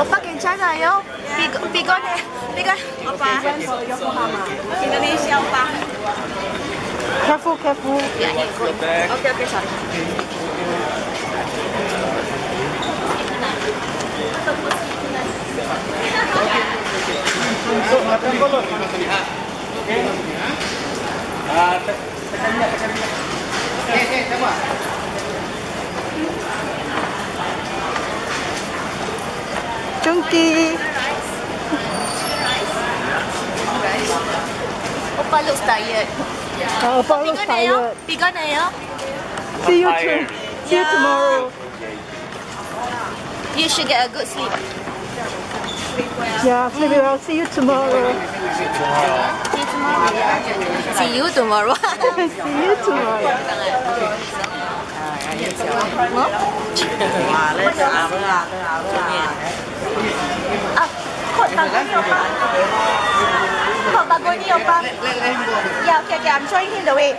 오빠 괜찮아요? 비거 비거네 비거 오빠 인도네시아 오빠 careful careful 오케이 오케이 잘 Okay. Ah, tekan dia, tekan dia. Joon Gi. Opa looks tired. Uh, Opa looks Bigon yo. tired. Bigon eh, yo. See you, to- see you Yeah. tomorrow. You should get a good sleep. Yeah, sleep well. See you tomorrow. See you tomorrow. See you tomorrow. see you tomorrow. Ah. Yeah, okay, okay. I'm showing him the way.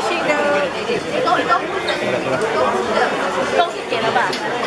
谢谢哥，都都给了吧。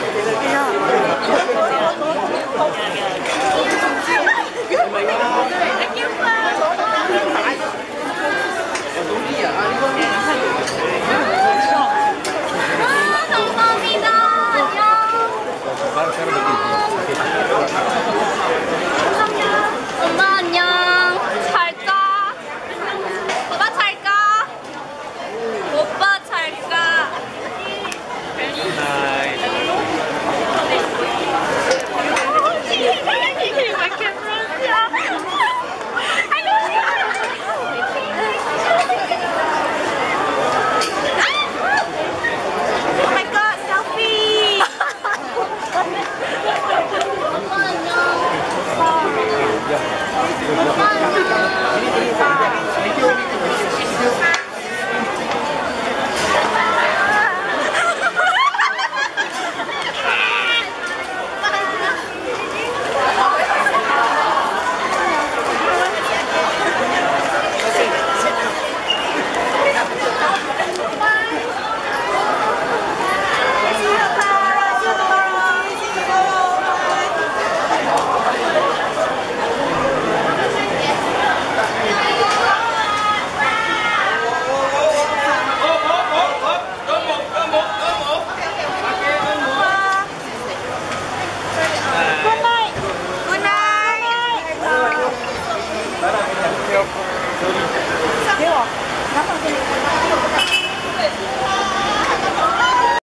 Vamos